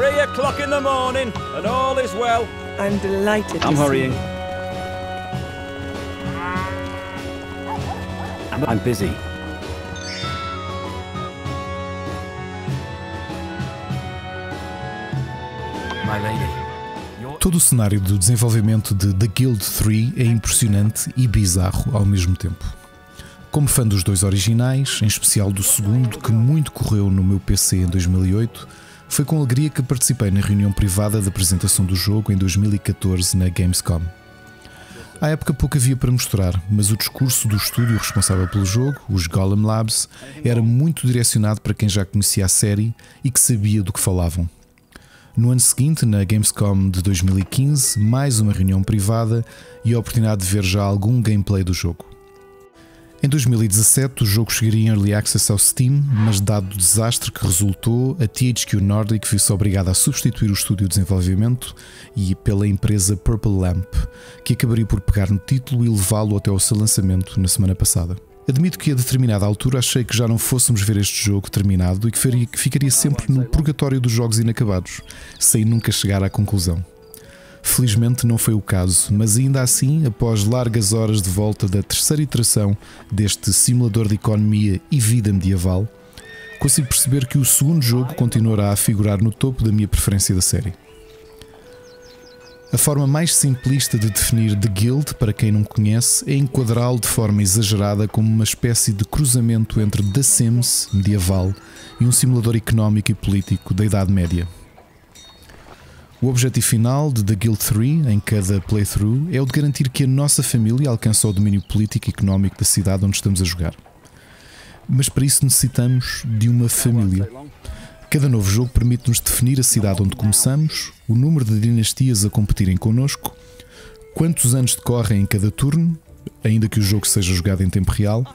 Three o'clock in the morning, and all is well. I'm delighted. I'm to see hurrying. you. I'm, I'm busy. My lady. Todo o cenário do desenvolvimento de The Guild 3 é impressionante e bizarro ao mesmo tempo. Como fã dos dois originais, em especial do segundo, que muito correu no meu PC em 2008, foi com alegria que participei na reunião privada de apresentação do jogo em 2014 na Gamescom. À época pouco havia para mostrar, mas o discurso do estúdio responsável pelo jogo, os Golem Labs, era muito direcionado para quem já conhecia a série e que sabia do que falavam. No ano seguinte, na Gamescom de 2015, mais uma reunião privada e a oportunidade de ver já algum gameplay do jogo. Em 2017, o jogo chegaria em Early Access ao Steam, mas dado o desastre que resultou, a THQ Nordic viu-se obrigada a substituir o estúdio de desenvolvimento e pela empresa Purple Lamp, que acabaria por pegar no título e levá-lo até ao seu lançamento na semana passada. Admito que a determinada altura achei que já não fôssemos ver este jogo terminado e que que ficaria sempre no purgatório dos jogos inacabados, sem nunca chegar à conclusão. Felizmente não foi o caso, mas ainda assim, após largas horas de volta da terceira iteração deste simulador de economia e vida medieval, consigo perceber que o segundo jogo continuará a figurar no topo da minha preferência da série. A forma mais simplista de definir The Guild, para quem não conhece, é enquadrá-lo de forma exagerada como uma espécie de cruzamento entre The Sims medieval e um simulador económico e político da Idade Média. O objetivo final de The Guild 3 em cada playthrough é o de garantir que a nossa família alcança o domínio político e económico da cidade onde estamos a jogar. Mas para isso necessitamos de uma família. Cada novo jogo permite-nos definir a cidade onde começamos, o número de dinastias a competirem connosco, quantos anos decorrem em cada turno, ainda que o jogo seja jogado em tempo real,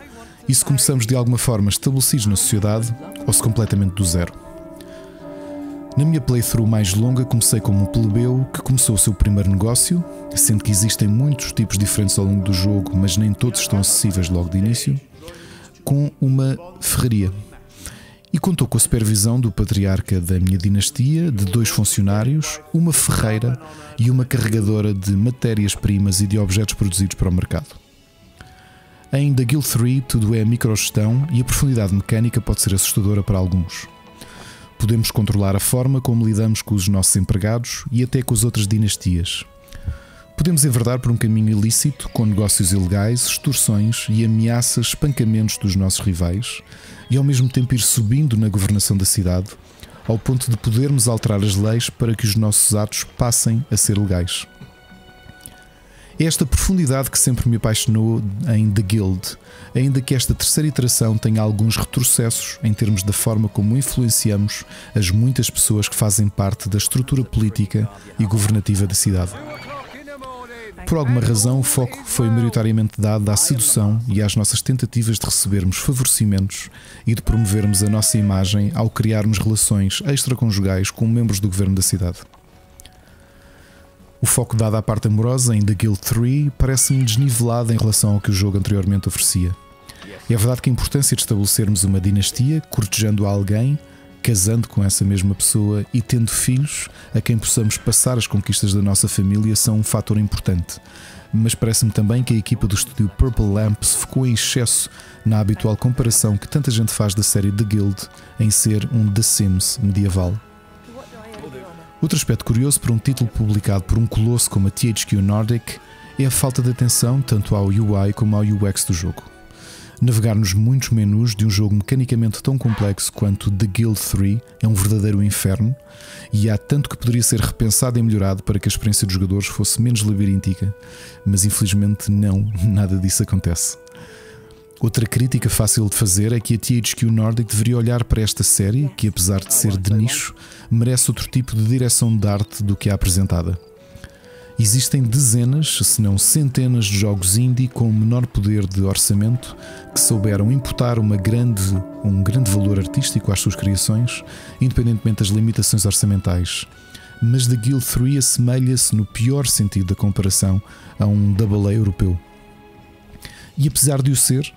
e se começamos de alguma forma estabelecidos na sociedade ou se completamente do zero. Na minha playthrough mais longa, comecei como um plebeu que começou o seu primeiro negócio, sendo que existem muitos tipos diferentes ao longo do jogo, mas nem todos estão acessíveis logo de início, com uma ferraria. E contou com a supervisão do patriarca da minha dinastia, de dois funcionários, uma ferreira e uma carregadora de matérias-primas e de objetos produzidos para o mercado. Em The Guild 3, tudo é microgestão e a profundidade mecânica pode ser assustadora para alguns. Podemos controlar a forma como lidamos com os nossos empregados e até com as outras dinastias. Podemos enverdar por um caminho ilícito, com negócios ilegais, extorsões e ameaças, espancamentos dos nossos rivais, e ao mesmo tempo ir subindo na governação da cidade, ao ponto de podermos alterar as leis para que os nossos atos passem a ser legais. Esta profundidade que sempre me apaixonou em The Guild, ainda que esta terceira iteração tenha alguns retrocessos em termos da forma como influenciamos as muitas pessoas que fazem parte da estrutura política e governativa da cidade. Por alguma razão, o foco foi maioritariamente dado à sedução e às nossas tentativas de recebermos favorecimentos e de promovermos a nossa imagem ao criarmos relações extraconjugais com membros do governo da cidade. O foco dado à parte amorosa em The Guild 3 parece-me desnivelado em relação ao que o jogo anteriormente oferecia. É verdade que a importância de estabelecermos uma dinastia, cortejando alguém, casando com essa mesma pessoa e tendo filhos a quem possamos passar as conquistas da nossa família são um fator importante. Mas parece-me também que a equipa do estúdio Purple Lamp se em excesso na habitual comparação que tanta gente faz da série The Guild em ser um The Sims medieval. Outro aspecto curioso para um título publicado por um colosso como a THQ Nordic é a falta de atenção tanto ao UI como ao UX do jogo. Navegar nos muitos menus de um jogo mecanicamente tão complexo quanto The Guild 3 é um verdadeiro inferno e há tanto que poderia ser repensado e melhorado para que a experiência dos jogadores fosse menos labiríntica, mas infelizmente não, nada disso acontece. Outra crítica fácil de fazer é que a THQ Nordic deveria olhar para esta série, que apesar de ser de nicho, merece outro tipo de direção de arte do que a apresentada. Existem dezenas, se não centenas de jogos indie com menor poder de orçamento que souberam imputar uma grande, um grande valor artístico às suas criações, independentemente das limitações orçamentais. Mas The Guild 3 assemelha-se, no pior sentido da comparação, a um double A europeu. E apesar de o ser,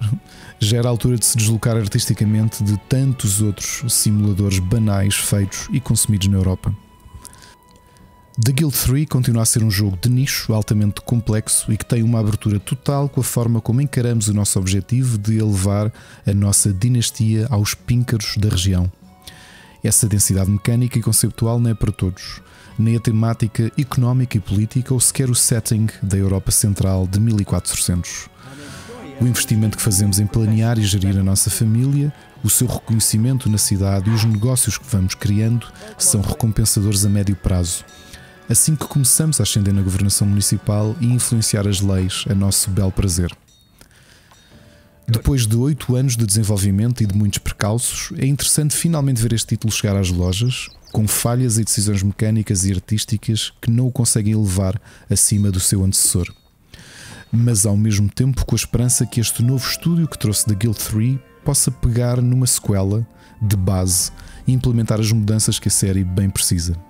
já era a altura de se deslocar artisticamente de tantos outros simuladores banais feitos e consumidos na Europa. The Guild 3 continua a ser um jogo de nicho altamente complexo e que tem uma abertura total com a forma como encaramos o nosso objetivo de elevar a nossa dinastia aos píncaros da região. Essa densidade mecânica e conceptual não é para todos, nem a temática económica e política ou sequer o setting da Europa Central de 1400. O investimento que fazemos em planear e gerir a nossa família, o seu reconhecimento na cidade e os negócios que vamos criando são recompensadores a médio prazo assim que começamos a ascender na governação municipal e influenciar as leis a nosso belo prazer. Depois de oito anos de desenvolvimento e de muitos percalços, é interessante finalmente ver este título chegar às lojas, com falhas e decisões mecânicas e artísticas que não o conseguem elevar acima do seu antecessor. Mas ao mesmo tempo com a esperança que este novo estúdio que trouxe da Guild 3 possa pegar numa sequela de base e implementar as mudanças que a série bem precisa.